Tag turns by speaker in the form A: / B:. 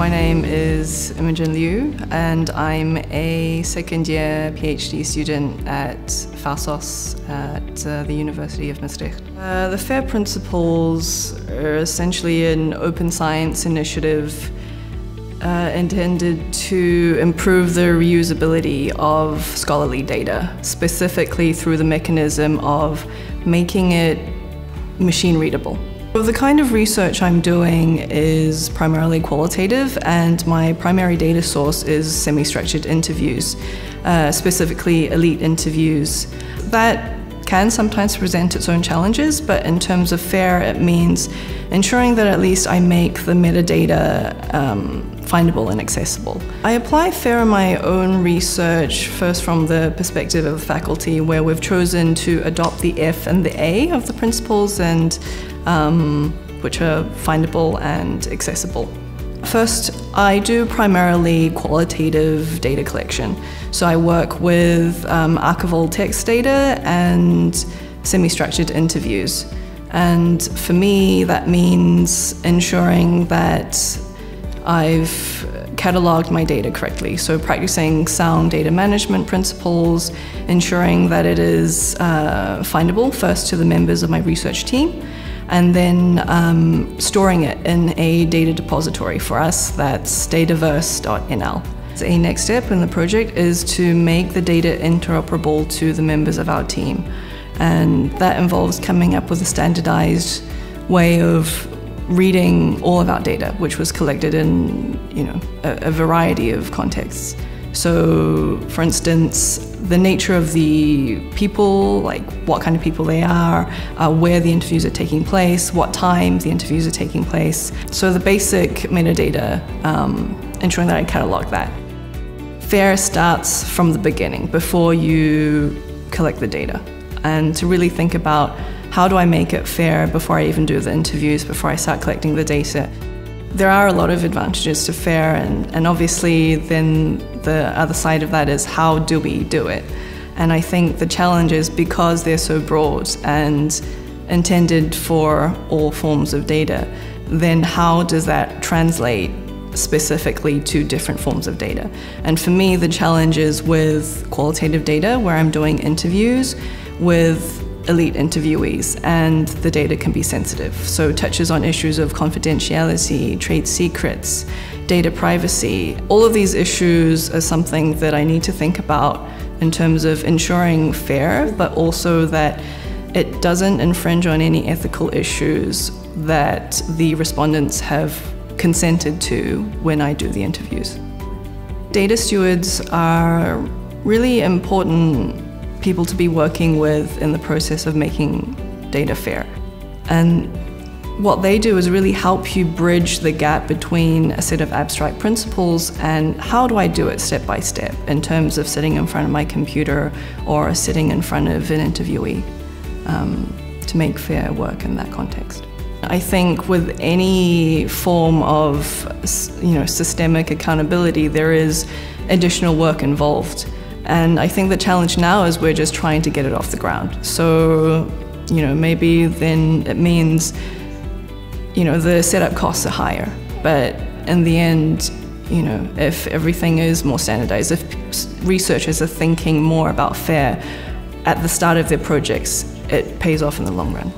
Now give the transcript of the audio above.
A: My name is Imogen Liu, and I'm a second year PhD student at FASOS at uh, the University of Maastricht. Uh, the FAIR principles are essentially an open science initiative uh, intended to improve the reusability of scholarly data, specifically through the mechanism of making it machine readable. The kind of research I'm doing is primarily qualitative, and my primary data source is semi structured interviews, uh, specifically elite interviews. That can sometimes present its own challenges, but in terms of FAIR, it means ensuring that at least I make the metadata um, findable and accessible. I apply FAIR in my own research, first from the perspective of faculty, where we've chosen to adopt the F and the A of the principles and um, which are findable and accessible. First, I do primarily qualitative data collection. So I work with um, archival text data and semi-structured interviews. And for me, that means ensuring that I've cataloged my data correctly. So practicing sound data management principles, ensuring that it is uh, findable first to the members of my research team, and then um, storing it in a data depository for us that's dataverse.nl. A next step in the project is to make the data interoperable to the members of our team. And that involves coming up with a standardized way of reading all of our data, which was collected in you know, a, a variety of contexts. So, for instance, the nature of the people, like what kind of people they are, uh, where the interviews are taking place, what time the interviews are taking place. So, the basic metadata, um, ensuring that I catalog that. FAIR starts from the beginning, before you collect the data, and to really think about how do I make it fair before I even do the interviews, before I start collecting the data. There are a lot of advantages to FAIR, and, and obviously, then the other side of that is how do we do it? And I think the challenge is because they're so broad and intended for all forms of data, then how does that translate specifically to different forms of data? And for me, the challenge is with qualitative data, where I'm doing interviews with elite interviewees, and the data can be sensitive. So, touches on issues of confidentiality, trade secrets, data privacy. All of these issues are something that I need to think about in terms of ensuring fair, but also that it doesn't infringe on any ethical issues that the respondents have consented to when I do the interviews. Data stewards are really important people to be working with in the process of making data fair. And what they do is really help you bridge the gap between a set of abstract principles and how do I do it step by step in terms of sitting in front of my computer or sitting in front of an interviewee um, to make fair work in that context. I think with any form of you know systemic accountability, there is additional work involved. And I think the challenge now is we're just trying to get it off the ground. So, you know, maybe then it means, you know, the setup costs are higher. But in the end, you know, if everything is more standardized, if researchers are thinking more about FAIR at the start of their projects, it pays off in the long run.